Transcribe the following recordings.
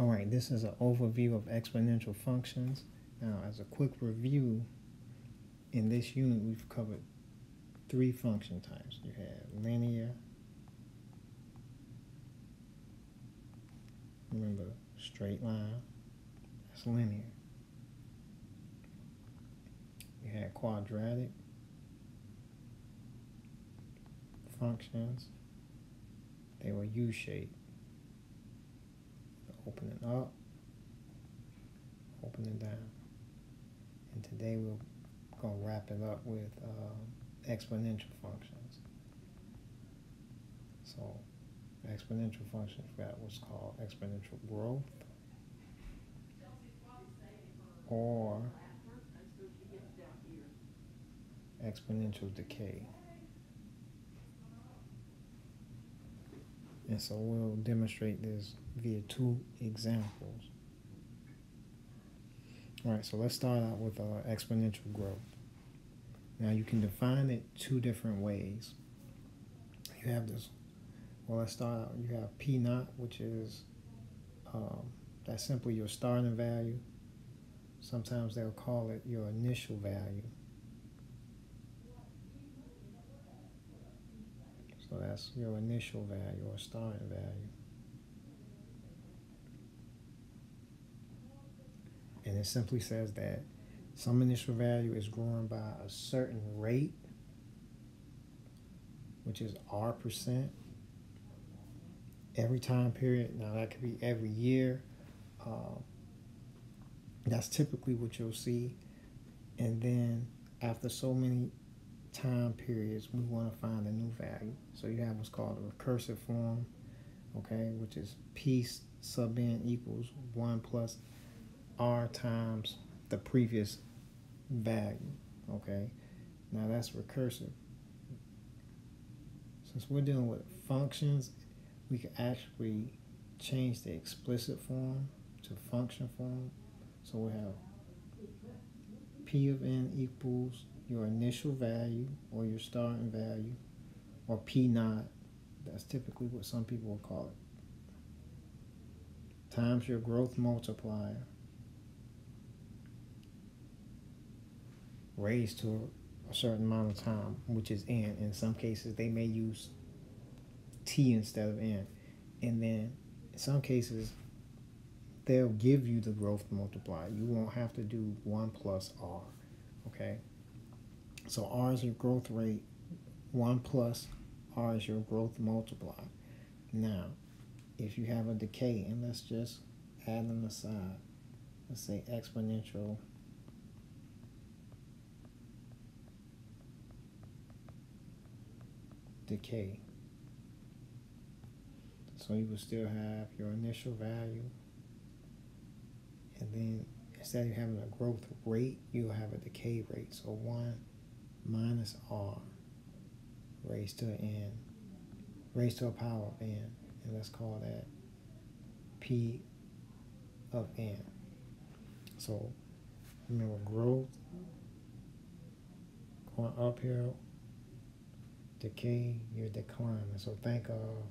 All right, this is an overview of exponential functions. Now, as a quick review, in this unit we've covered three function types. You have linear, remember straight line, that's linear. You had quadratic functions, they were U-shaped opening up, opening down. And today we're going to wrap it up with uh, exponential functions. So exponential functions, that was called exponential growth or exponential decay. And so we'll demonstrate this via two examples. All right, so let's start out with uh, exponential growth. Now you can define it two different ways. You have this, well let's start out, you have P naught, which is, um, that's simply your starting value. Sometimes they'll call it your initial value. So that's your initial value or starting value. And it simply says that some initial value is growing by a certain rate, which is R percent, every time period. Now that could be every year. Uh, that's typically what you'll see. And then after so many time periods, we want to find a new value. So you have what's called a recursive form, okay, which is p sub n equals 1 plus r times the previous value, okay? Now that's recursive. Since we're dealing with functions, we can actually change the explicit form to function form. So we have p of n equals your initial value or your starting value or P naught. That's typically what some people will call it. Times your growth multiplier raised to a certain amount of time, which is n. In some cases, they may use t instead of n. And then in some cases, they'll give you the growth multiplier. You won't have to do 1 plus r, okay? So R is your growth rate, 1 plus R is your growth multiplier. Now, if you have a decay, and let's just add them aside, let's say exponential decay. So you will still have your initial value, and then instead of having a growth rate, you'll have a decay rate. So 1 minus r raised to an n, raised to a power of n, and let's call that p of n. So remember growth going uphill, decay, you're declining. So think of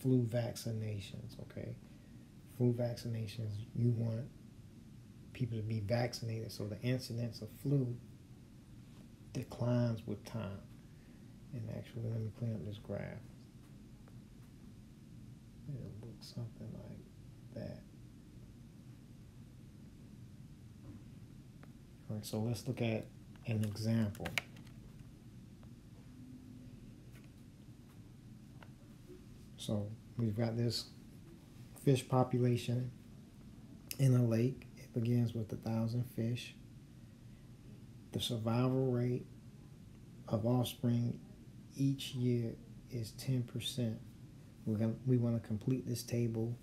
flu vaccinations, okay? Flu vaccinations, you want people to be vaccinated so the incidence of flu declines with time. And actually, let me clean up this graph. It'll look something like that. All right, so let's look at an example. So we've got this fish population in a lake. It begins with a thousand fish the survival rate of offspring each year is 10%. We're gonna, we want to complete this table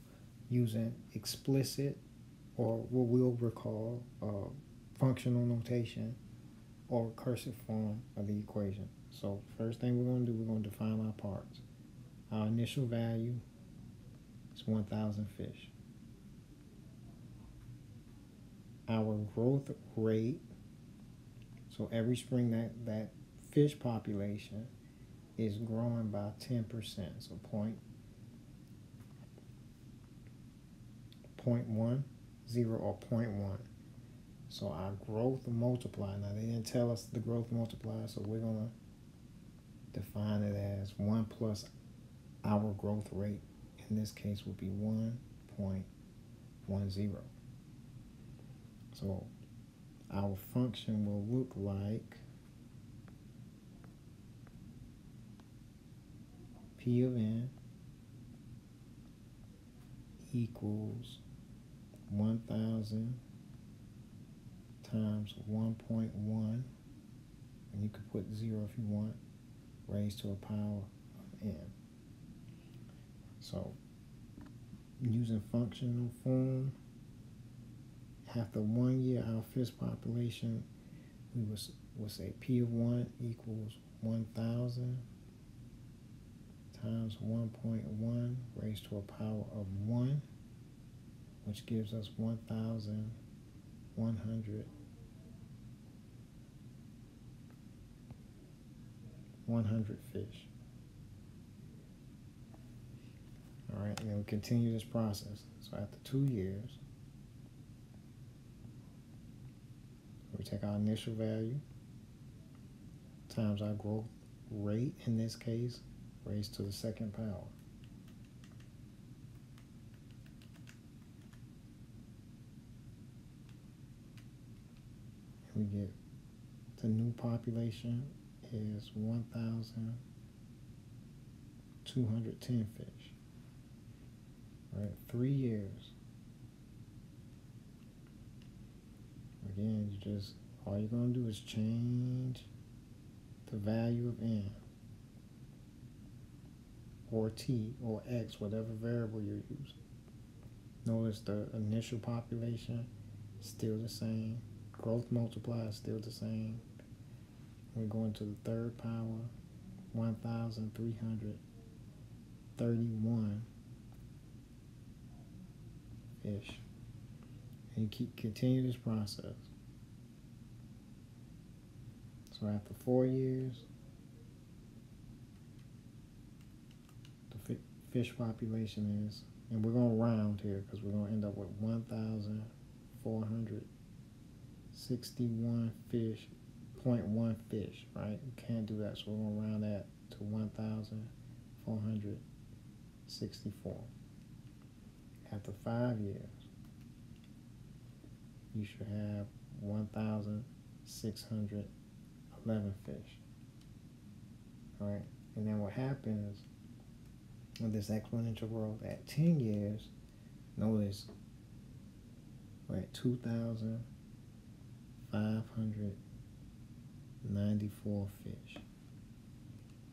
using explicit or what we'll recall uh, functional notation or recursive form of the equation. So first thing we're going to do, we're going to define our parts. Our initial value is 1,000 fish. Our growth rate so every spring that, that fish population is growing by 10%. So point, 0.1, 0 or 0.1. So our growth multiplier, now they didn't tell us the growth multiplier, so we're going to define it as 1 plus our growth rate. In this case would be 1.10. So our function will look like P of n equals 1000 times 1.1 and you could put 0 if you want raised to a power of n. So using functional form after one year our fish population we would, would say P of 1 equals 1000 times 1.1 raised to a power of 1, which gives us 1,100 100 fish. All right, and then we continue this process. So after two years, we take our initial value times our growth rate in this case raised to the second power. we get the new population is 1,210 fish. Right, three years. Again, you just, all you're going to do is change the value of n or t or x, whatever variable you're using. Notice the initial population still the same. Growth multiplier is still the same. We're going to the third power, 1,331 ish. And keep continue this process. So after four years, the fish population is, and we're going to round here because we're going to end up with 1,461 fish, 0.1 fish, right? Can't do that, so we're going to round that to 1,464. After five years, you should have 1,611 fish. All right, and then what happens with this exponential growth at 10 years, notice we're at 2,594 fish.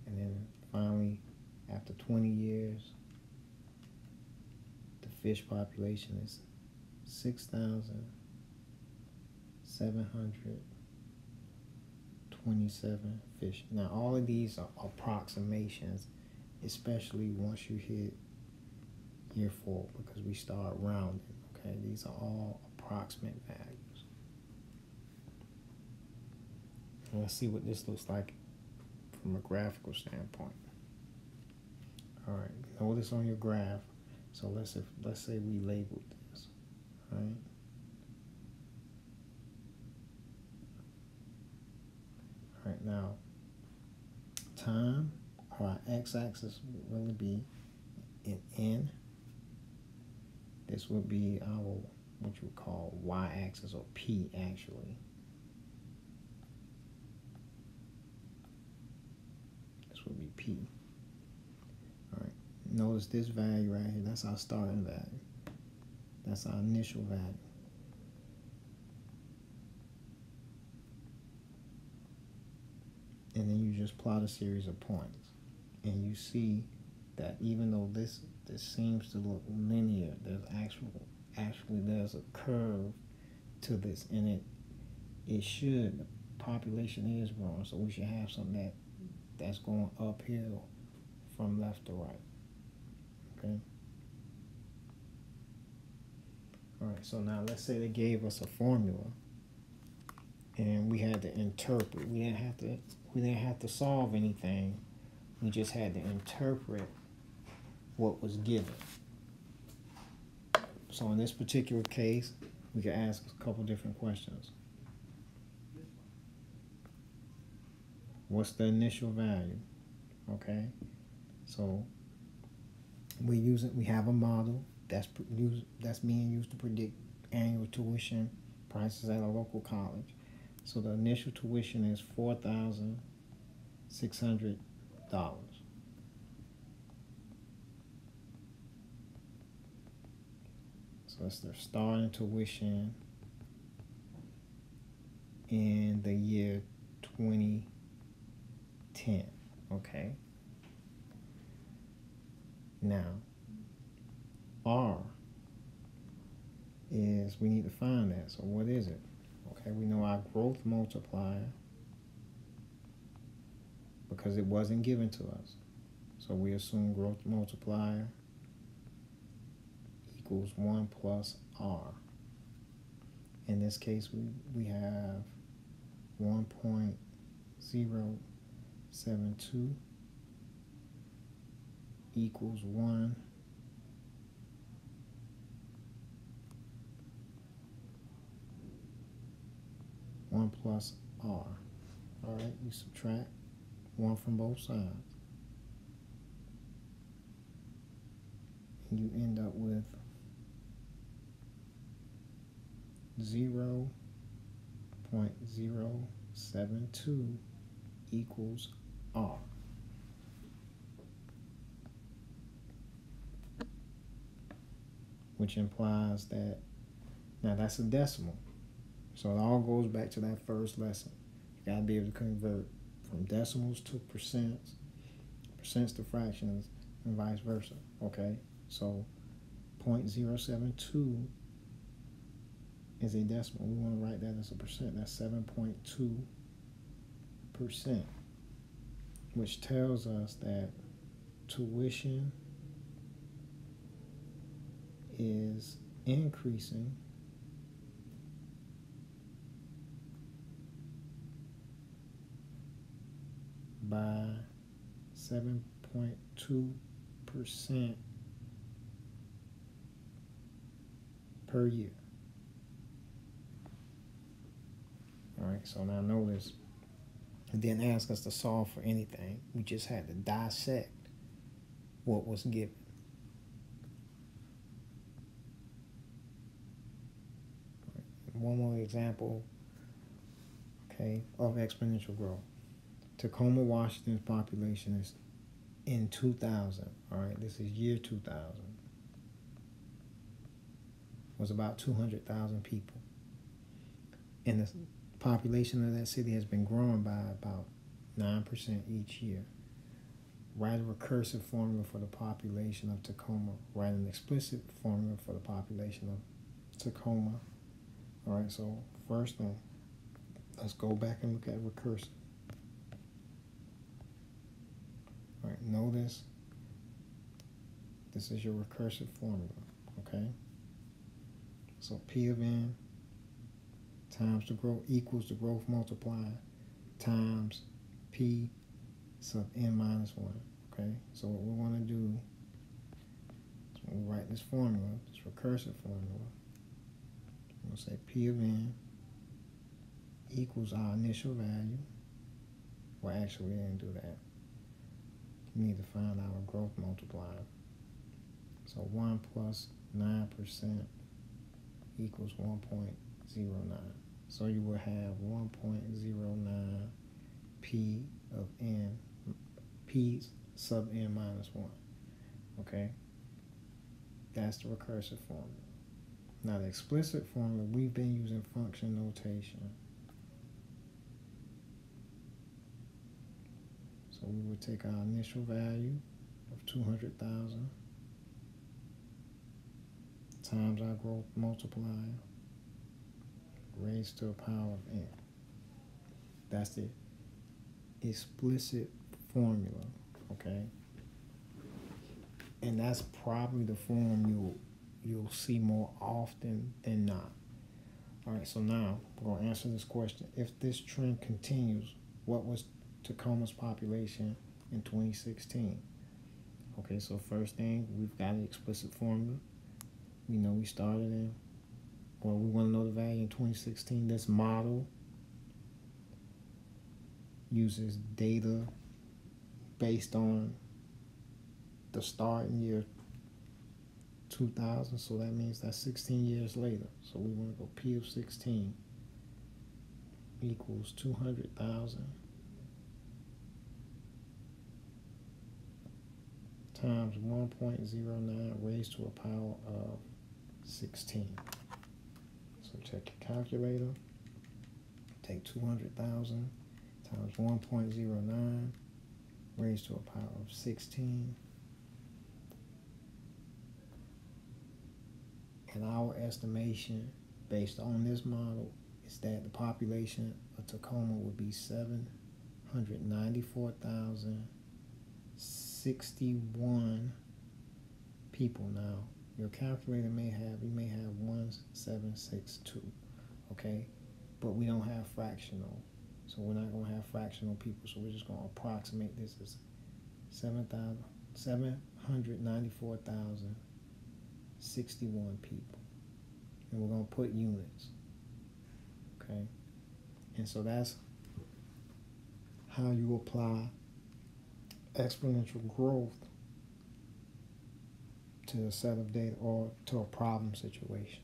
And then finally, after 20 years, the fish population is 6,727 fish. Now, all of these are approximations especially once you hit year four because we start rounding. Okay, these are all approximate values. let's see what this looks like from a graphical standpoint. All right, notice on your graph. So let's if, let's say we labeled this, right? All right, now time our x-axis would really be in n. This would be our what you would call y-axis or p actually. This would be p. All right. Notice this value right here. That's our starting value. That's our initial value. And then you just plot a series of points and you see that even though this this seems to look linear, there's actual actually there's a curve to this, and it it should the population is growing, so we should have something that that's going uphill from left to right. Okay. All right. So now let's say they gave us a formula, we had to interpret. We didn't have to. We didn't have to solve anything we just had to interpret what was given. So in this particular case, we can ask a couple different questions. What's the initial value? Okay, so we use it. We have a model that's that's being used to predict annual tuition prices at a local college. So the initial tuition is four thousand six hundred dollars. So that's their starting tuition in the year 2010. Okay. Now, R is we need to find that. So what is it? Okay, we know our growth multiplier because it wasn't given to us. So we assume growth multiplier equals 1 plus r. In this case, we, we have 1.072 equals 1 1 plus r. All right, you subtract 1 from both sides. And you end up with 0 0.072 equals r. Which implies that, now that's a decimal. So it all goes back to that first lesson. You gotta be able to convert from decimals to percents, percents to fractions, and vice versa. Okay? So 0.072 is a decimal. We want to write that as a percent. That's 7.2%, which tells us that tuition is increasing by 7.2% per year. All right, so now notice it didn't ask us to solve for anything. We just had to dissect what was given. One more example, okay, of exponential growth. Tacoma, Washington's population is in 2000, all right, this is year 2000, was about 200,000 people. And the population of that city has been growing by about 9% each year. Write a recursive formula for the population of Tacoma. Write an explicit formula for the population of Tacoma. All right, so first thing, let's go back and look at recursive. All right, notice this is your recursive formula, okay? So P of n times the growth equals the growth multiplier times P sub n minus 1, okay? So what we want to do is we write this formula, this recursive formula, we'll say P of n equals our initial value. Well, actually, we didn't do that we need to find our growth multiplier. So 1 plus 9% equals 1.09. So you will have 1.09 p of n, p sub n minus 1. Okay? That's the recursive formula. Now the explicit formula, we've been using function notation. So we would take our initial value of 200,000 times our growth multiplier raised to a power of n. That's the explicit formula, okay? And that's probably the form you'll you'll see more often than not. All right, so now we're going to answer this question. If this trend continues, what was Tacoma's population in 2016. Okay, so first thing, we've got an explicit formula. we know we started in, well, we want to know the value in 2016. This model uses data based on the starting year 2000, so that means that's 16 years later. So we want to go P of 16 equals 200,000 times 1.09 raised to a power of 16. So check your calculator. Take 200,000 times 1.09 raised to a power of 16. And our estimation based on this model is that the population of Tacoma would be 794,061 people now. Your calculator may have, you may have 1762, okay? But we don't have fractional. So we're not going to have fractional people. So we're just going to approximate this as 794,061 people. And we're going to put units. Okay? And so that's how you apply exponential growth to a set of data or to a problem situation.